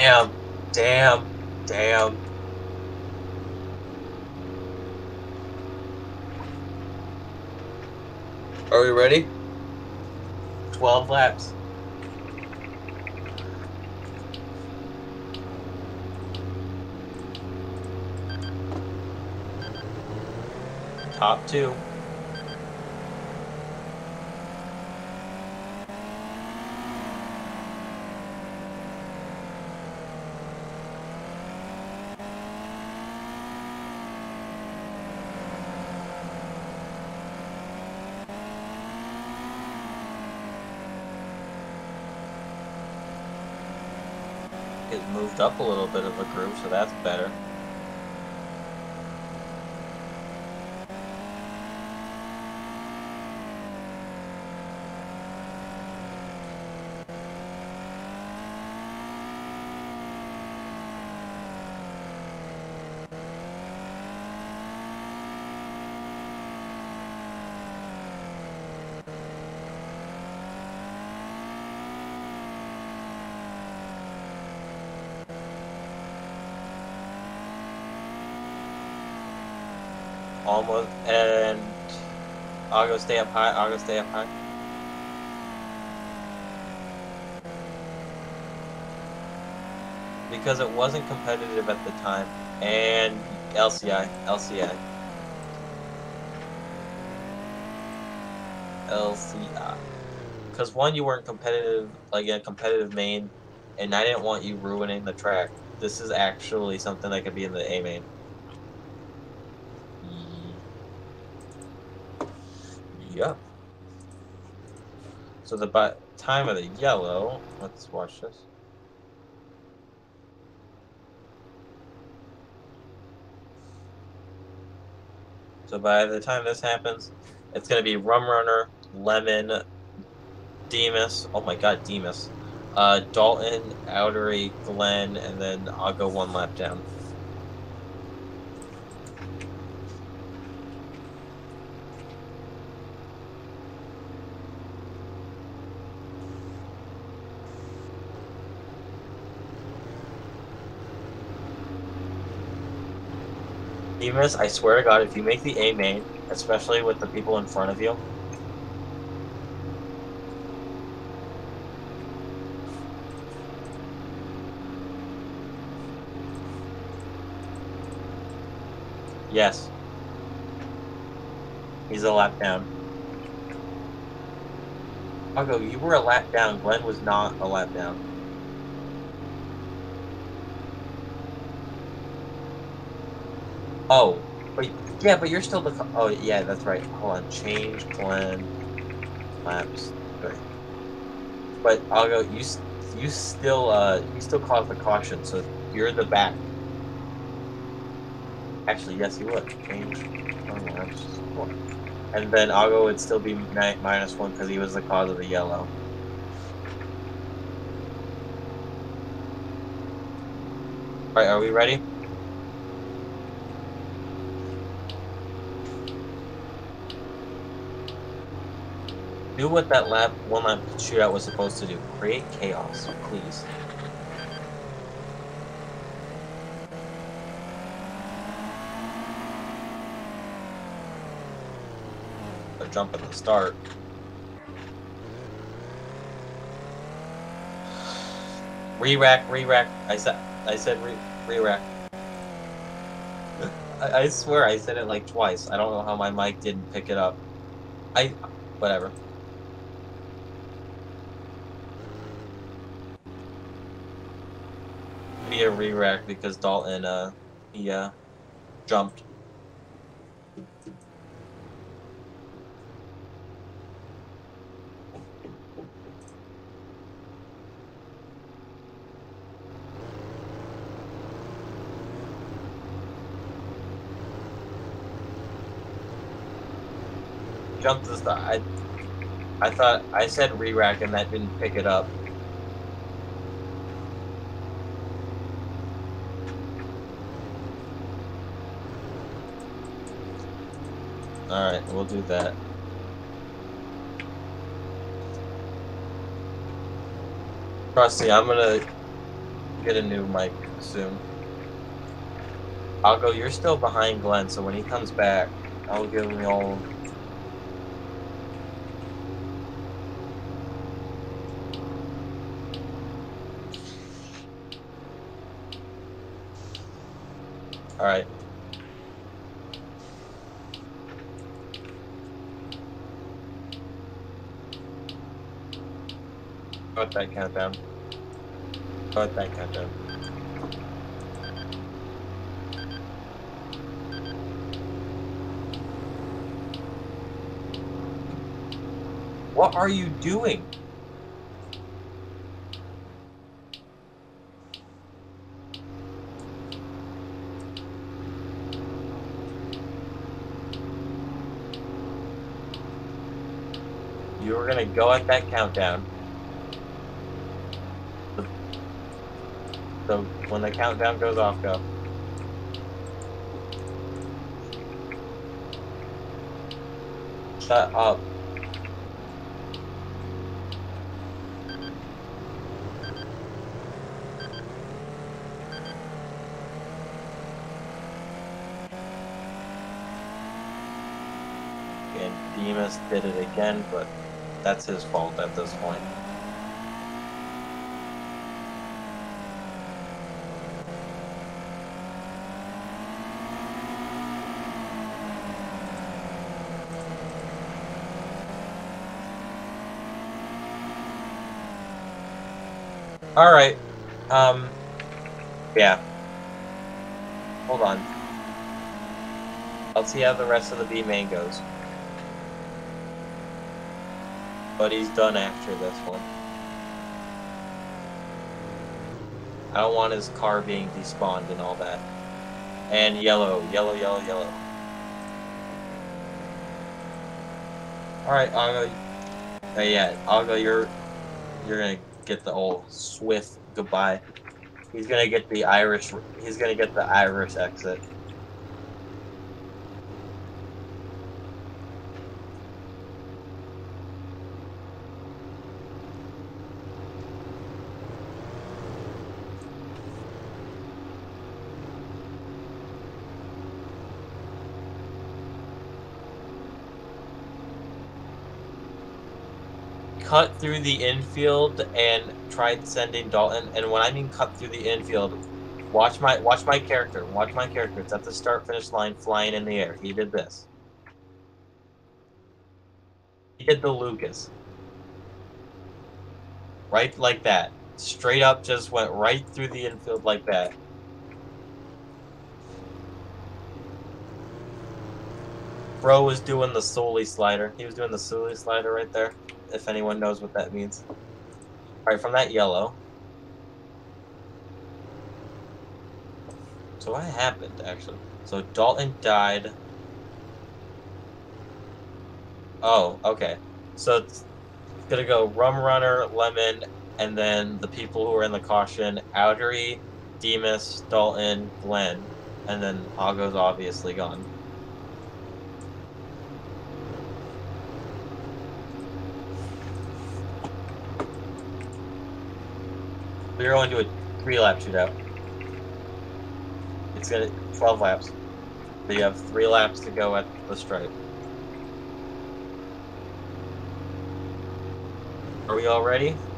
Damn. Damn. Damn. Are we ready? 12 laps. Top two. It moved up a little bit of a groove, so that's better. Almost, and I'll go stay up high, I'll go stay up high. Because it wasn't competitive at the time, and LCI, LCI. LCI. Because one, you weren't competitive, like a competitive main, and I didn't want you ruining the track. This is actually something that could be in the A main. Yep. So the bi- time of the yellow, let's watch this. So by the time this happens, it's going to be Rum Runner, Lemon, Demas, oh my god, Demas, uh, Dalton, Outery, Glenn, and then I'll go one lap down. Demas, I swear to God, if you make the A main, especially with the people in front of you, Yes. He's a lap down. Go, you were a lap down. Glenn was not a lap down. Oh, but yeah, but you're still the. Oh, yeah, that's right. Hold on, change Glenn laps. Right. But I'll go. You you still uh you still caused the caution, so you're the back. Actually, yes, you would change Glenn laps. And then Ago would still be minus one because he was the cause of the yellow. Alright, are we ready? Do what that lap one lap shootout was supposed to do. Create chaos, please. A jump at the start. Re-rack, re-rack. I said, I said re- re-rack. I, I swear I said it like twice. I don't know how my mic didn't pick it up. I, whatever. Be a re-rack because Dalton, uh, he, uh, jumped. Jumped the. I, I thought I said re-rack and that didn't pick it up. Alright, we'll do that. Krusty, I'm gonna get a new mic soon. I'll go. You're still behind Glenn, so when he comes back, I'll give him the old. All Got that countdown. Got that countdown. What are you doing? You were gonna go at that countdown. So when the countdown goes off, go. Shut up. And Demas did it again, but that's his fault at this point. All right. Um. Yeah. Hold on. I'll see how the rest of the B main goes. But he's done after this one. I don't want his car being despawned and all that. And yellow, yellow, yellow, yellow. Alright, I'll go. Uh, yeah, I'll go. You're, you're gonna get the old swift goodbye. He's gonna get the Irish. He's gonna get the Irish exit. Cut through the infield and tried sending Dalton. And when I mean cut through the infield, watch my watch my character. Watch my character. It's at the start finish line, flying in the air. He did this. He did the Lucas. Right like that. Straight up, just went right through the infield like that. Bro was doing the Sully slider. He was doing the Sully slider right there if anyone knows what that means. Alright, from that yellow. So what happened, actually? So Dalton died. Oh, okay. So it's gonna go Rum Runner, Lemon, and then the people who are in the caution, Outery, Demas, Dalton, Glenn, and then Ago's obviously gone. We're going to do a three lap shootout. It's gonna 12 laps. So you have three laps to go at the stripe. Are we all ready?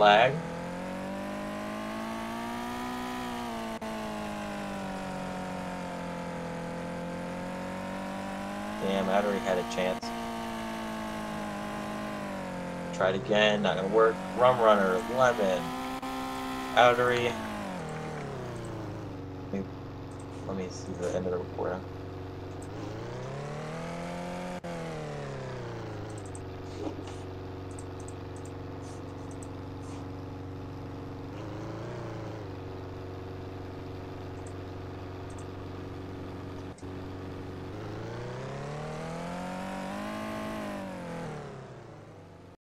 flag. Damn, I already had a chance. Try it again, not gonna work. Rum Runner, 11. Outery. Let me, let me see the end of the recording.